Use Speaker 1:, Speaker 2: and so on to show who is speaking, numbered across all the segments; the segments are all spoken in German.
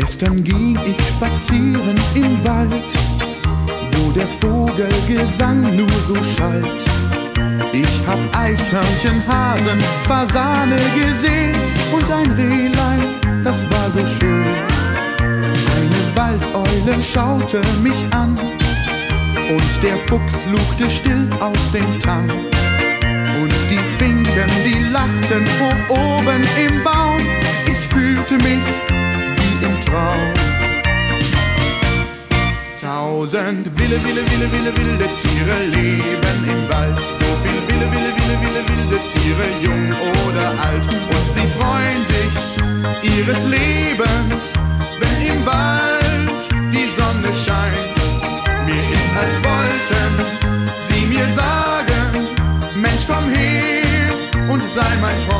Speaker 1: Gestern ging ich spazieren im Wald, wo der Vogelgesang nur so schallt. Ich hab Eichhörnchen, Hasen, Fasane gesehen und ein Rehlein, das war so schön. Eine Waldeule schaute mich an und der Fuchs lugte still aus dem Tang. Und die Finken, die lachten hoch oben im Baum. Tausend Wille, Wille, Wille, Wille, wilde Tiere leben im Wald. So viel Wille, Wille, Wille, Wille, wilde Tiere, jung oder alt. Und sie freuen sich ihres Lebens, wenn im Wald die Sonne scheint. Mir ist, als wollten sie mir sagen, Mensch, komm her und sei mein Freund.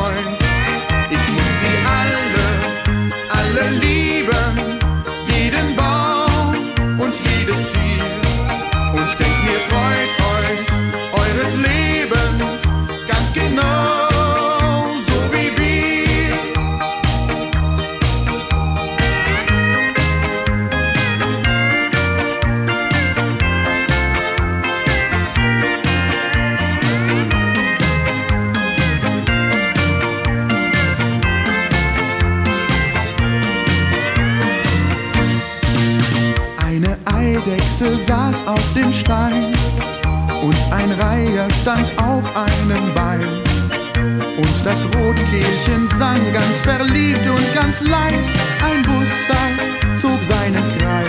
Speaker 1: Eidechse saß auf dem Stein und ein Reiher stand auf einem Bein. Und das Rotkehlchen sang ganz verliebt und ganz leis. Ein Bussard zog seinen Kreis.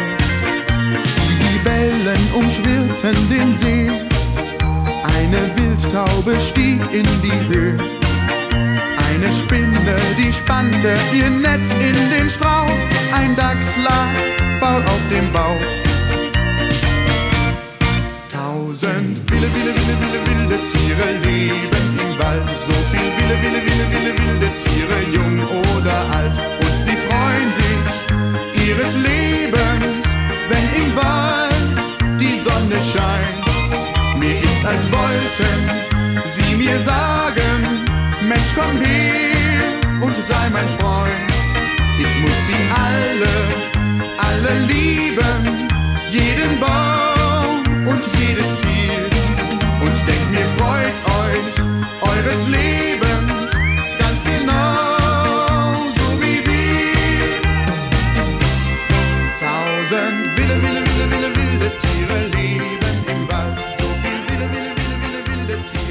Speaker 1: Die Libellen umschwirrten den See. Eine Wildtaube stieg in die Höhe. Eine Spinne, die spannte ihr Netz in den Strauch. Ein Dachs lag faul auf dem Bauch. sein. Mir ist, als wollten sie mir sagen, Mensch, komm her und sei mein Freund. Ich muss sie alle, alle lieben, jeden Baum und jedes Tier. Und denkt mir, freut euch eures Lebens ganz genau so wie wir. Tausend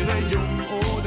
Speaker 1: tényre nyom, ó,